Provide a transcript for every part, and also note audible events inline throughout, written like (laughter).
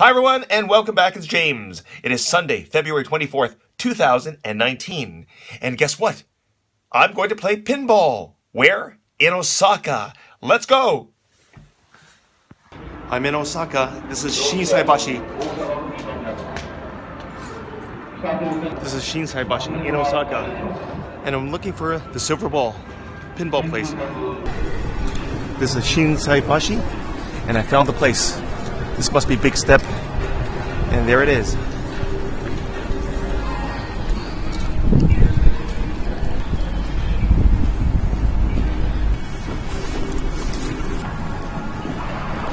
Hi, everyone, and welcome back. It's James. It is Sunday, February 24th, 2019. And guess what? I'm going to play pinball. Where? In Osaka. Let's go. I'm in Osaka. This is Shinsaibashi. This is Shinsaibashi in Osaka. And I'm looking for the Silver Ball pinball place. This is Shinsaibashi, and I found the place. This must be Big Step. And there it is.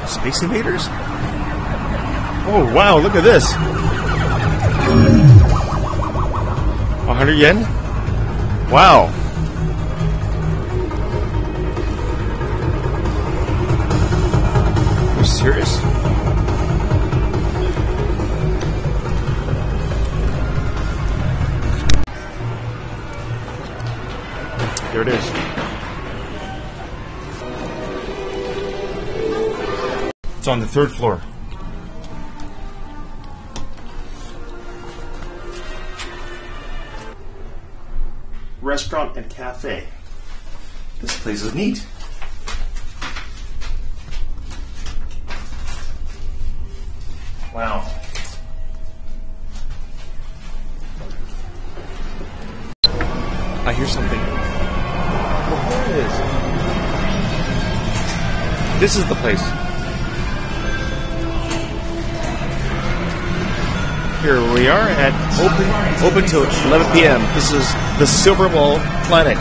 Space Invaders? Oh wow, look at this. 100 yen? Wow. It is. It's on the third floor. Restaurant and cafe. This place is neat. Is. This is the place. Here we are at open open till 11 p.m. This is the Silver Ball Planet.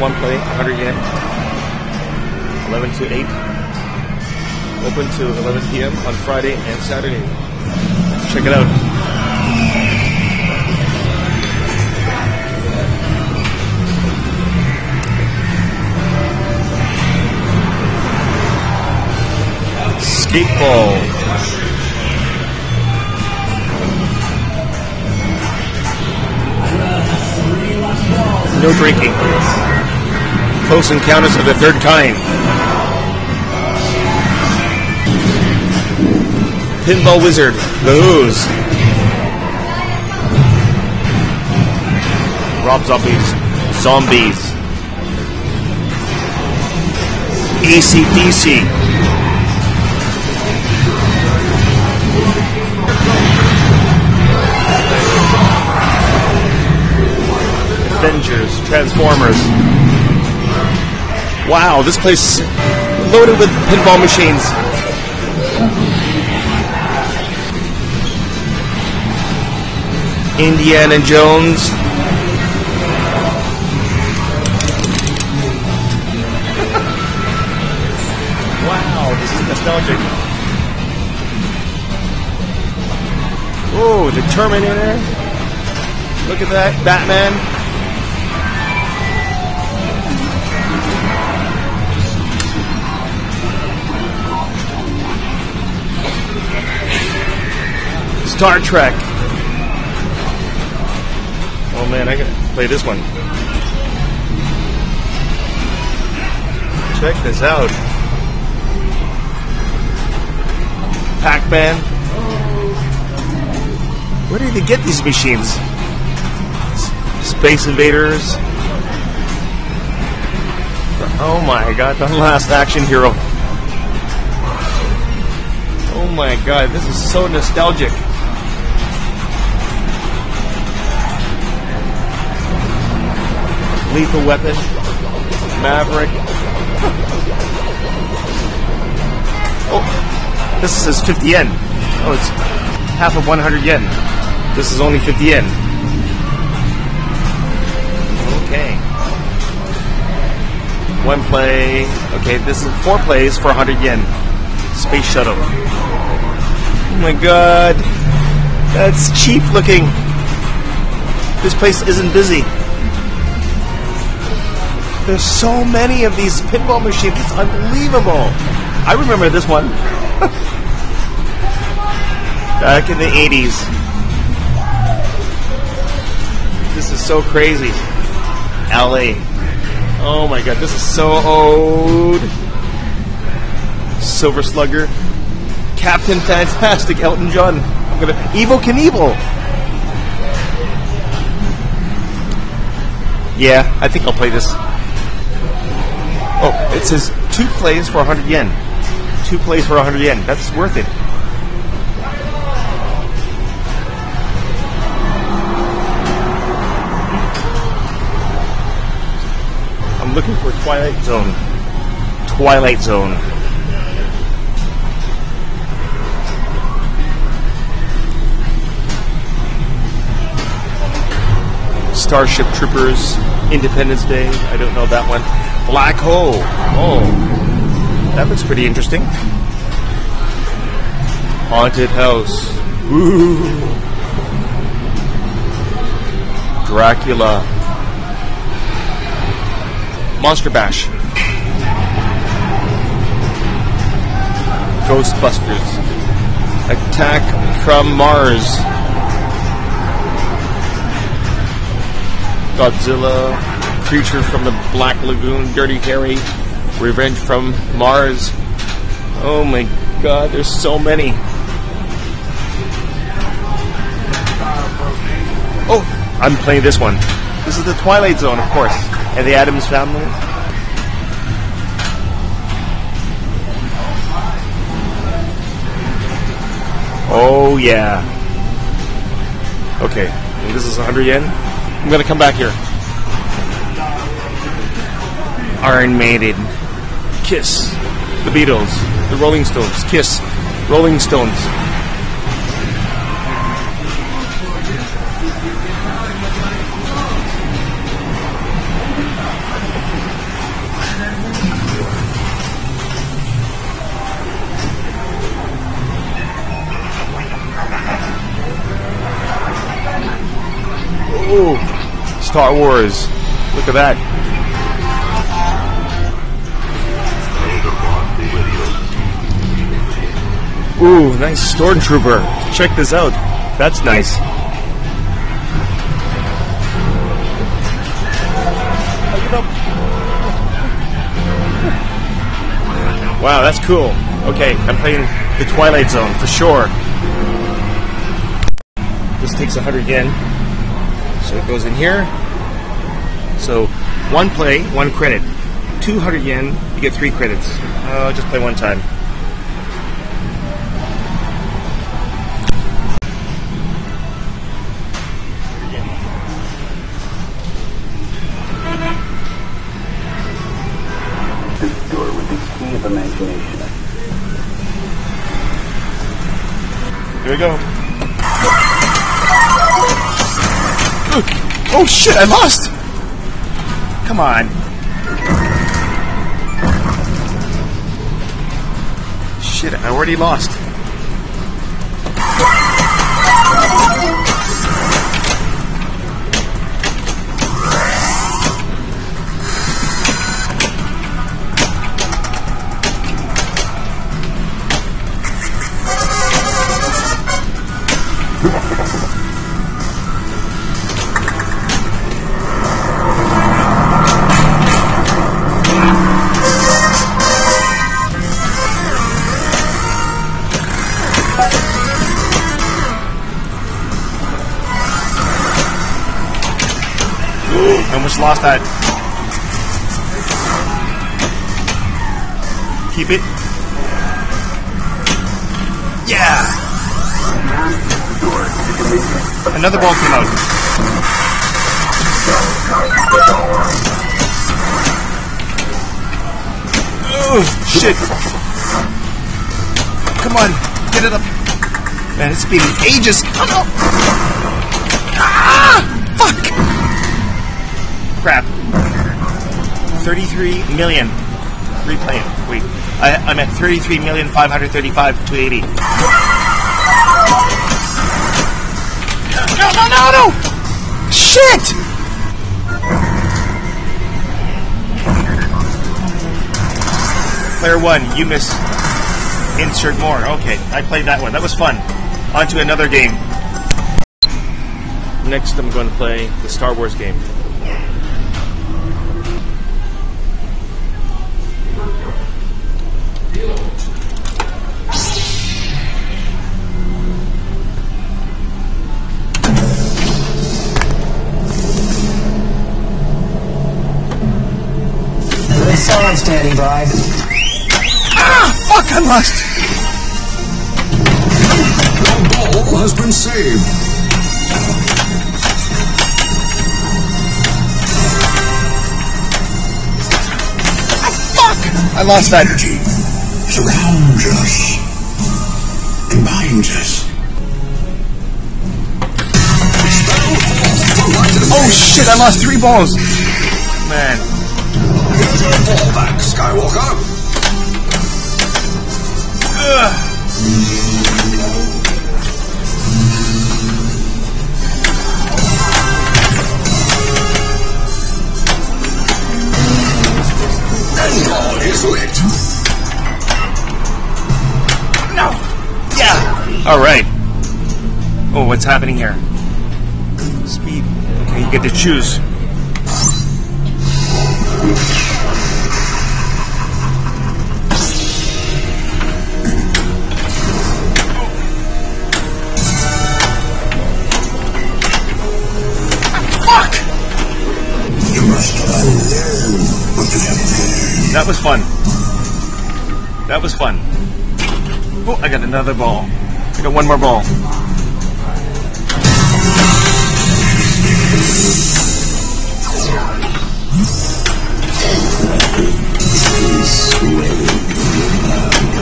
One play, 100 yen. 11 to 8. Open to 11 p.m. on Friday and Saturday. Check it out. Skateball. No drinking. Close encounters of the third kind. Pinball Wizard. Those. Rob Zombies. Zombies. ACDC. Avengers, Transformers. Wow, this place loaded with pinball machines. Indiana Jones. wow, this is nostalgic. Oh, the Terminator. Look at that, Batman. Star Trek. Oh man, I gotta play this one. Check this out. Pac-Man. Where did they get these machines? Space Invaders. Oh my god, the last action hero. Oh my god, this is so nostalgic. Lethal Weapon, Maverick. Oh, this says 50 yen. Oh, it's half of 100 yen. This is only 50 yen. Okay. One play. Okay, this is four plays for 100 yen. Space Shuttle. Oh my god. That's cheap looking. This place isn't busy. There's so many of these pinball machines. It's unbelievable. I remember this one. (laughs) Back in the 80s. This is so crazy. LA. Oh my god, this is so old. Silver Slugger, Captain Fantastic, Elton John. I'm gonna Evel Knievel. Yeah, I think I'll play this. It says two plays for 100 yen. Two plays for 100 yen. That's worth it. I'm looking for Twilight Zone. Twilight Zone. Starship Troopers, Independence Day. I don't know that one. Black Hole. Oh, that looks pretty interesting. Haunted House. Ooh. Dracula. Monster Bash. Ghostbusters. Attack from Mars. Godzilla, Creature from the Black Lagoon, Dirty Harry, Revenge from Mars. Oh my god, there's so many. Oh, I'm playing this one. This is the Twilight Zone, of course, and the Addams Family. Oh yeah. Okay, this is 100 yen. I'm gonna come back here. Iron Maiden, Kiss, the Beatles, the Rolling Stones, Kiss, Rolling Stones. Ooh, Star Wars. Look at that. Ooh, nice stormtrooper. Check this out. That's nice. Wow, that's cool. Okay, I'm playing the Twilight Zone for sure. This takes 100 yen. So it goes in here. So one play, one credit. 200 yen, you get three credits. Uh, just play one time. Go. Oh shit, I lost! Come on. Shit, I already lost. Lost that. Keep it. Yeah! Another ball came out. Oh, shit. Come on, get it up. Man, it's been ages. Oh no! Ah! Fuck! Crap. 33 million. Replaying. Wait. I, I'm at 33 million 535 280. No, no, no, no! Shit! Player one, you miss. Insert more. Okay, I played that one. That was fun. On to another game. Next, I'm going to play the Star Wars game. Solid standing by. Ah! Fuck, I'm lost! Your ball has been saved. Fuck! I lost that. Energy surrounds us, binds us. Oh shit, I lost three balls! Man. Here's your ball back, Skywalker. Ugh. Endor is lit. No! Yeah! Alright. Oh, what's happening here? Speed. Okay, you get to choose. That was fun. That was fun. Oh, I got another ball. I got one more ball.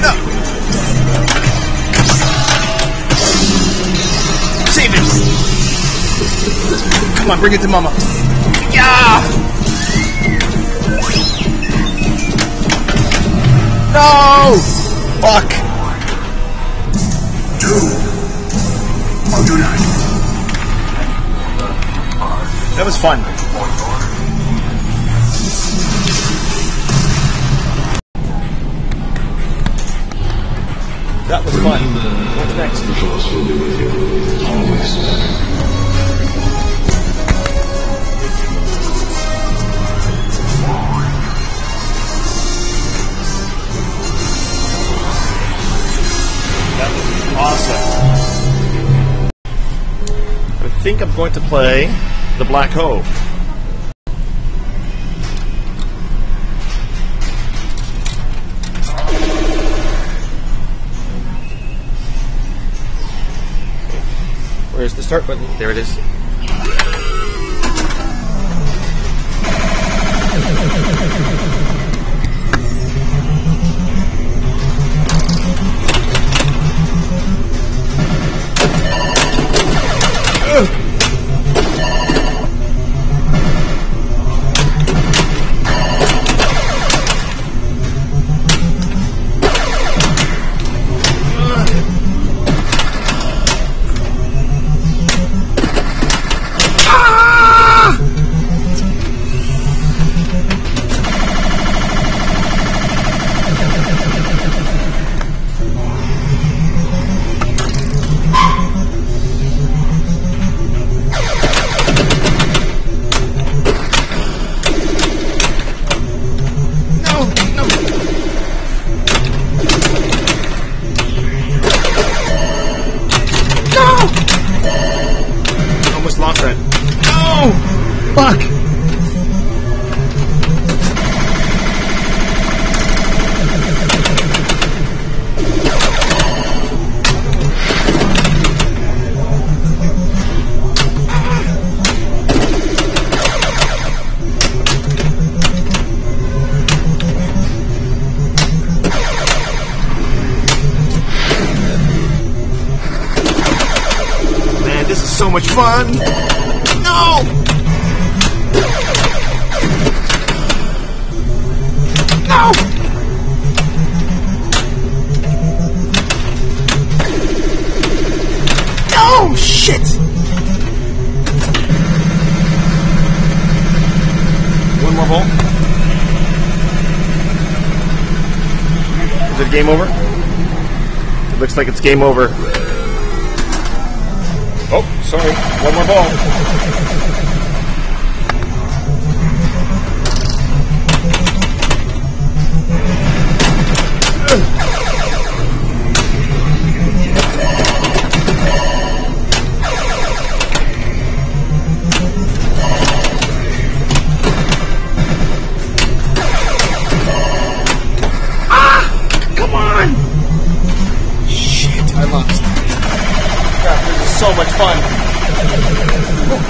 No. Save it. Come on, bring it to mama. Yeah. No! Fuck! Do or do not. That was fun. That was fun. What's next? That awesome. I think I'm going to play the Black Hole. Where's the start button? There it is. So much fun! No! No! No! Shit! One more ball. Is it game over? It looks like it's game over. Sorry. One more ball.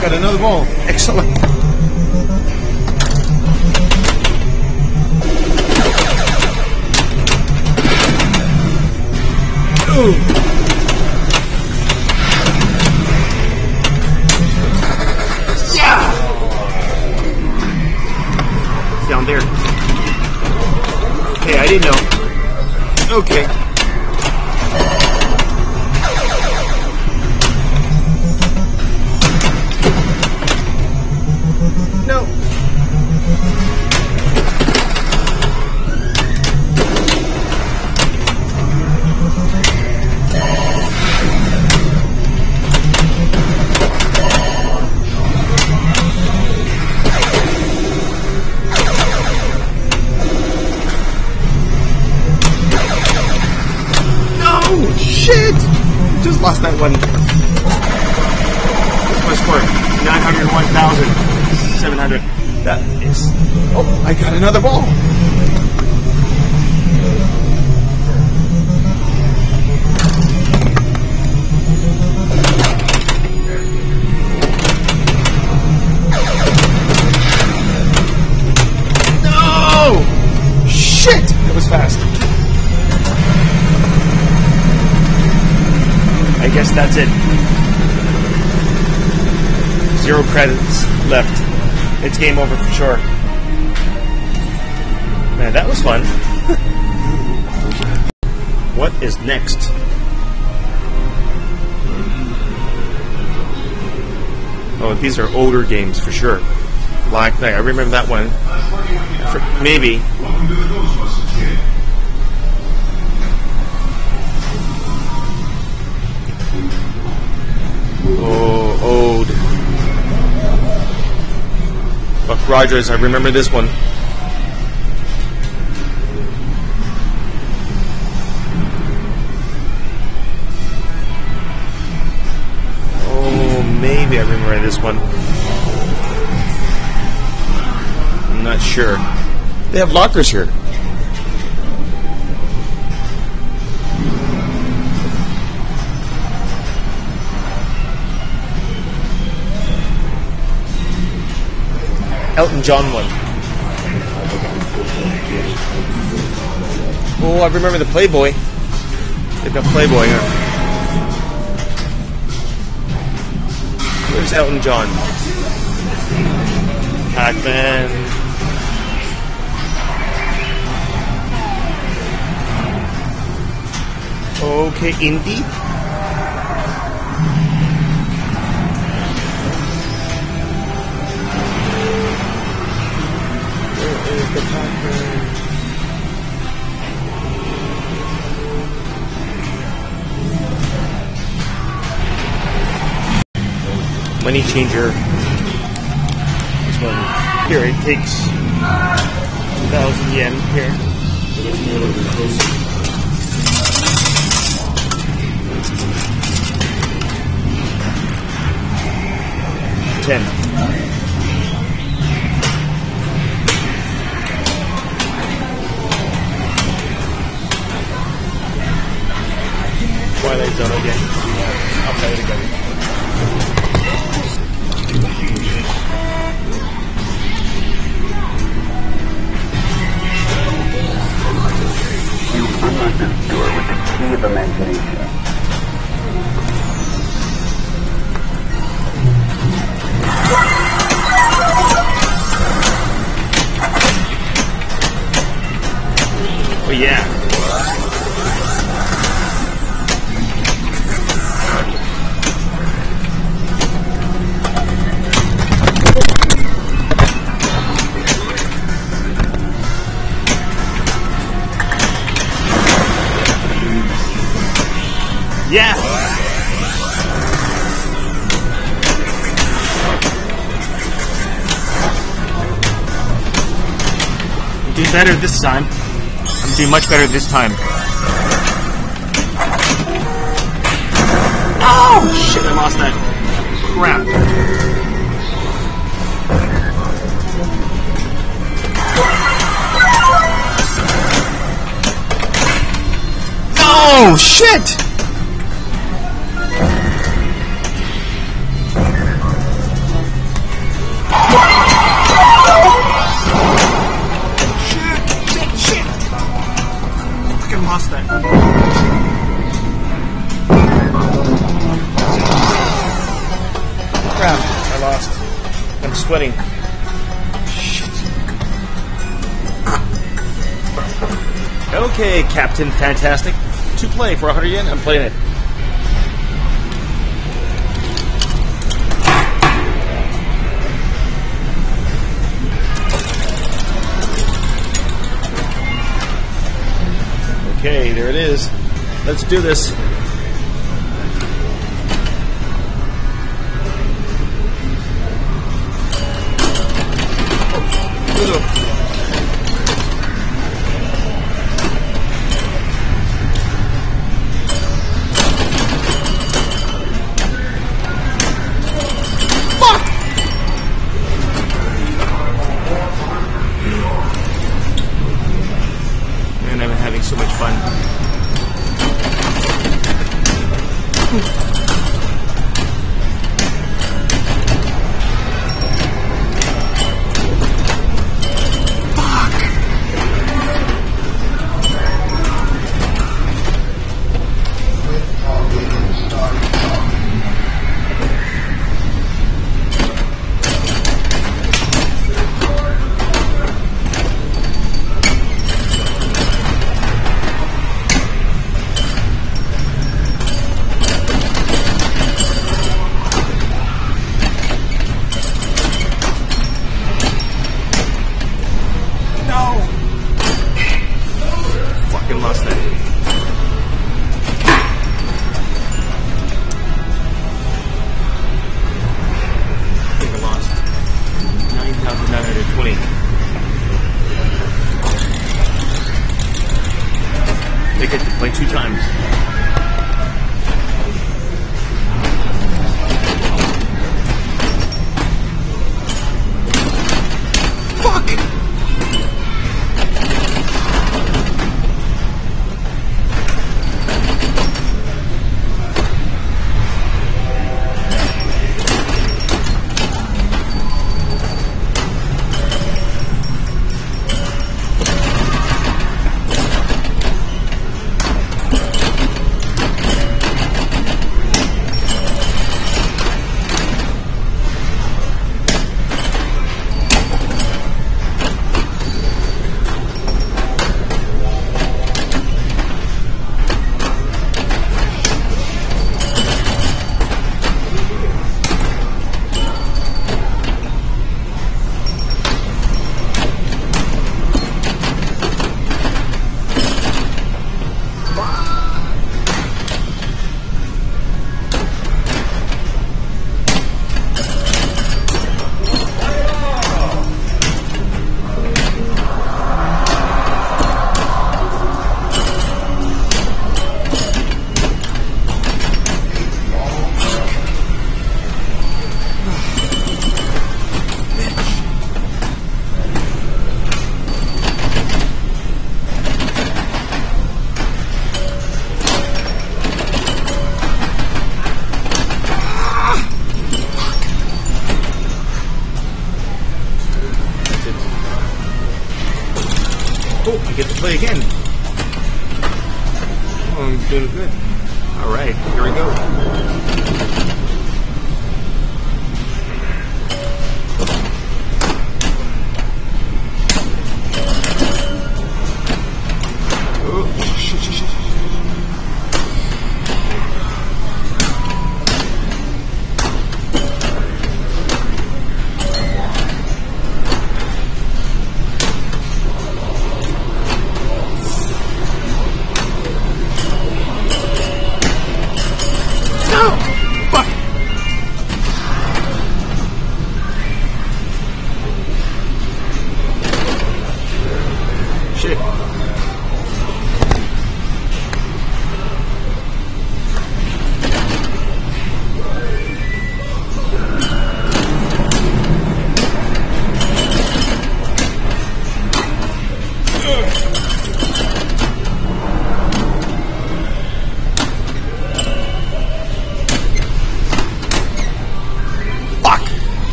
Got another ball. Excellent. Ooh. I guess that's it. Zero credits left. It's game over for sure. Man, that was fun. (laughs) what is next? Oh, these are older games for sure. Black Knight, I remember that one. For- maybe. Oh, old. Buck Rogers, I remember this one. Oh, maybe I remember this one. I'm not sure. They have lockers here. Elton John one. Oh, I remember the Playboy. They've got Playboy here. Where's Elton John? Pac-Man. Okay, indie. Money changer. This one here it takes two thousand yen here. Ten. Twilight Zone again. I'll play it again. You unlock this door with the key of imagination. Oh yeah. Yeah. Better this time. I'm doing much better this time. Oh shit! I lost that. Crap. Oh shit! sweating. Okay, Captain Fantastic. To play for 100 yen, I'm playing it. Okay, there it is. Let's do this.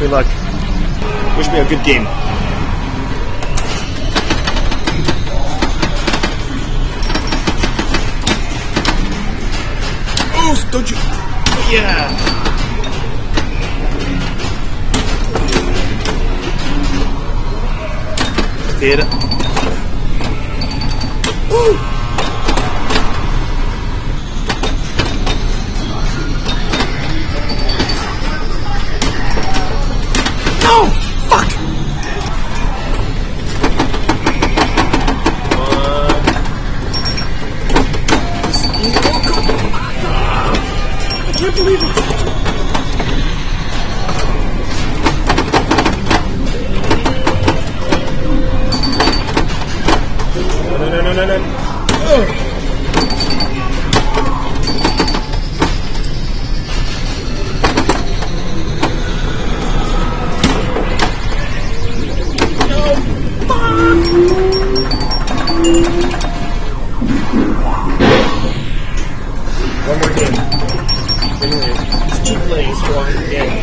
Me luck. Wish me a good game. Oh, don't you? Yeah. Tira. Uh! For one game.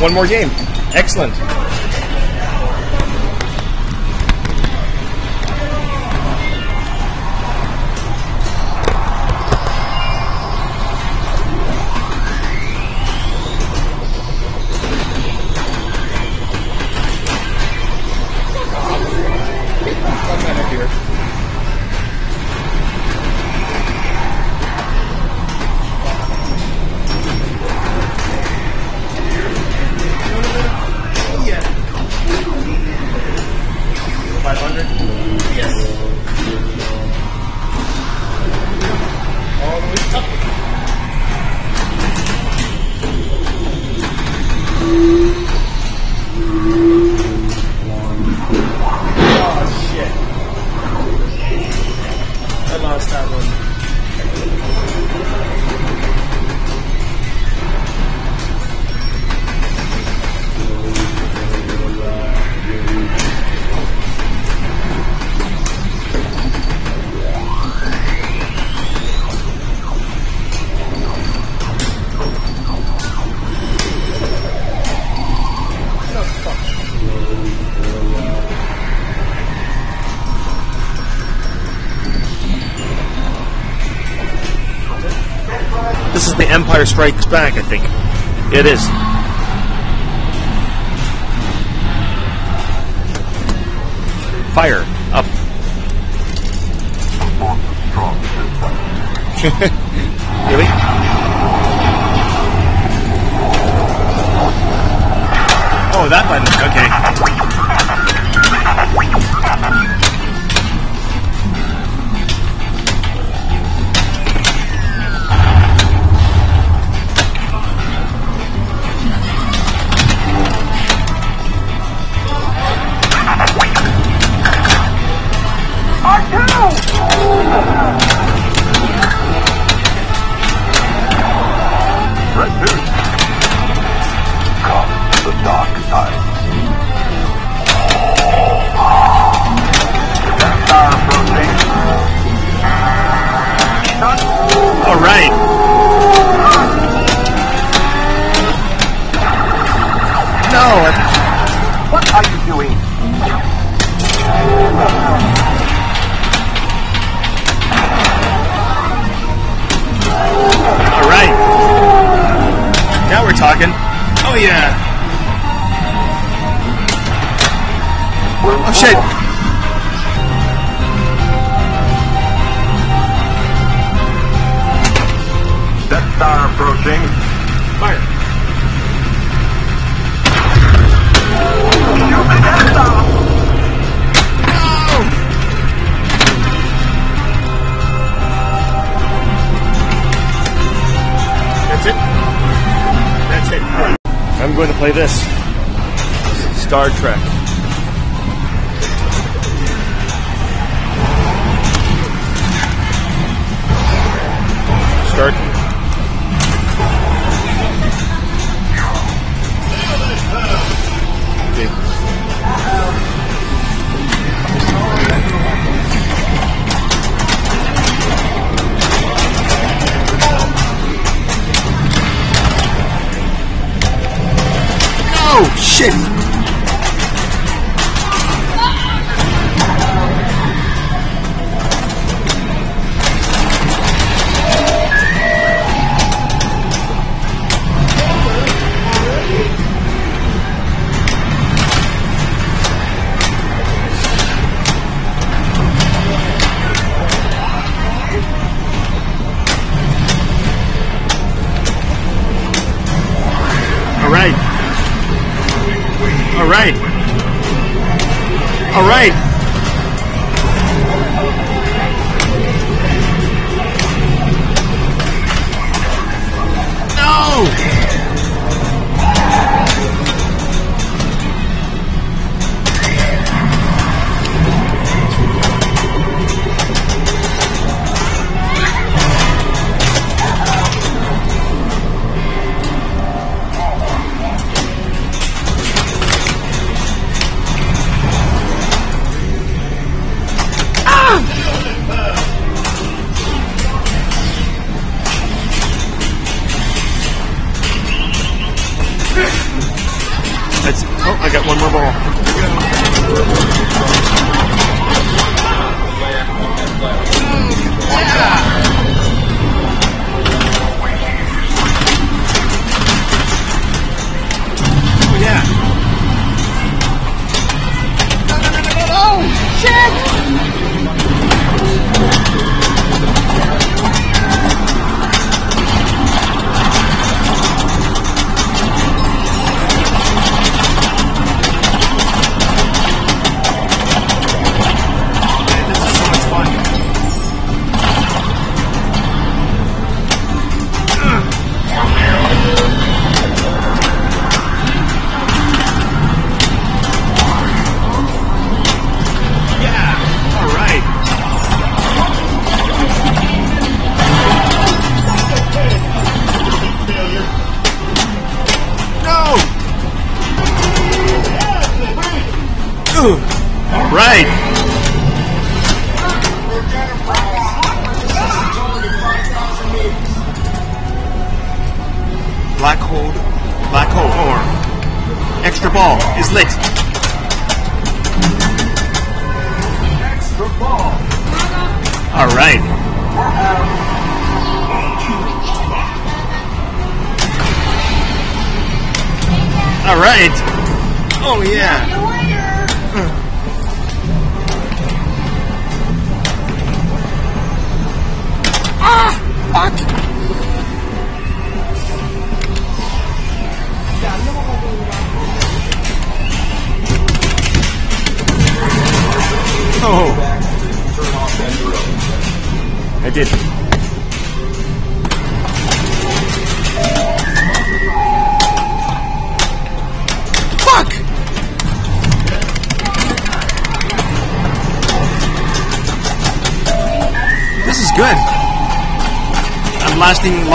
One more game. Excellent. This is the Empire Strikes Back, I think. It is. Fire up. (laughs) really? Oh, that button. Okay. right. No. What are you doing? All right. Now we're talking. Oh yeah. Oh shit. Star Trek. Start. Oh shit! All right.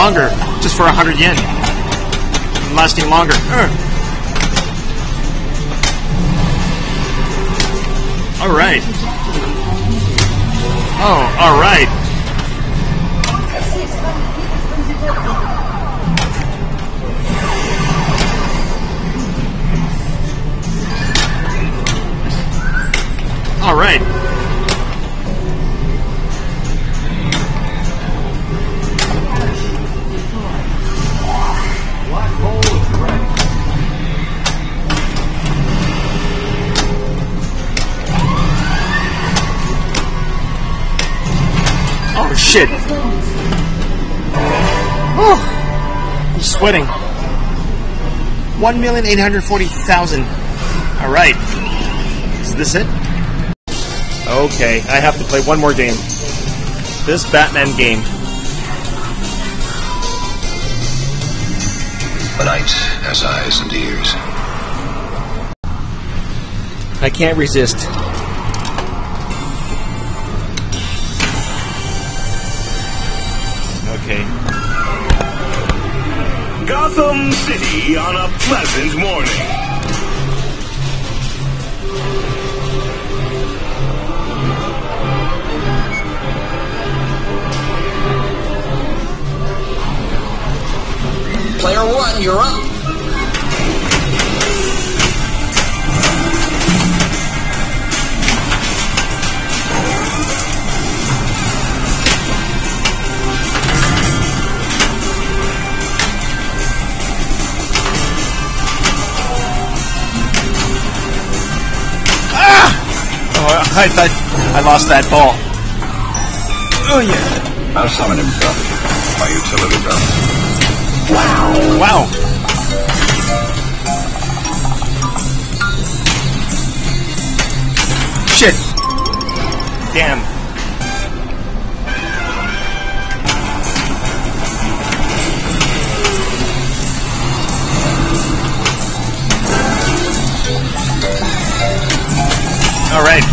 longer, just for 100 yen. Lasting longer. Uh. All right. Oh, all right. All right. Shit. Whew. I'm sweating. 1,840,000. Alright. Is this it? Okay, I have to play one more game. This Batman game. The night has eyes and ears. I can't resist. Gotham City on a pleasant morning. Player one, you're up. Oh, I thought I lost that ball. Oh yeah. I'll summon him, sir. My utility belt. Wow. Wow. Shit. Damn. All right.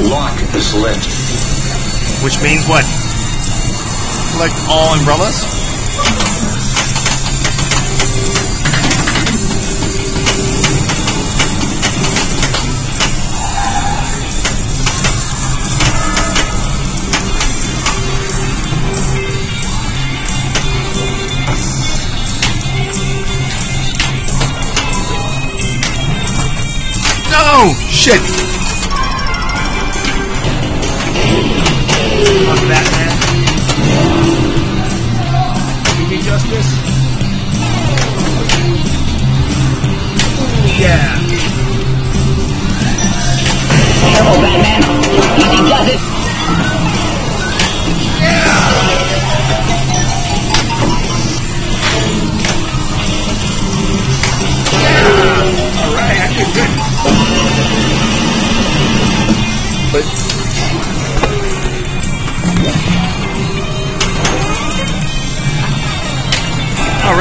Lock is lit. Which means what? Collect all umbrellas? No! Shit! Fuck Batman. Do me justice. Yeah. Careful, Batman.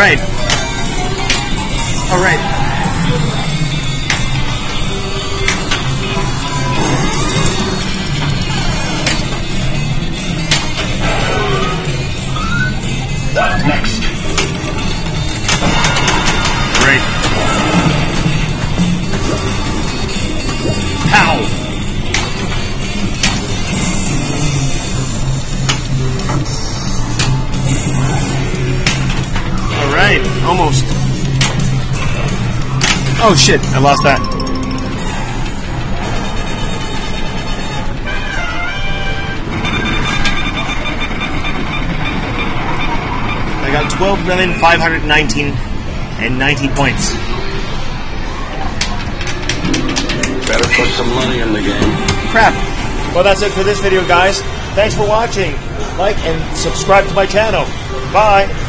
Alright. Oh shit, I lost that. I got 12,519 and 90 points. Better put some money in the game. Crap. Well, that's it for this video, guys. Thanks for watching. Like and subscribe to my channel. Bye.